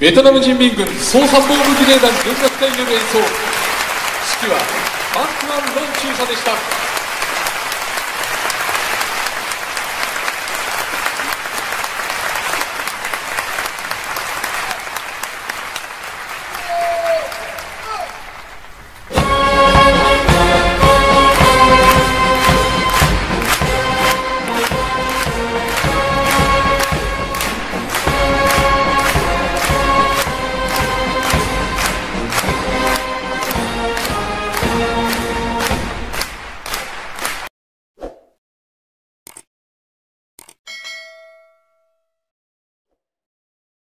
ベトナム人民軍総参謀部儀礼団軍楽隊による演奏指揮はマンクマン・ロン中佐でした。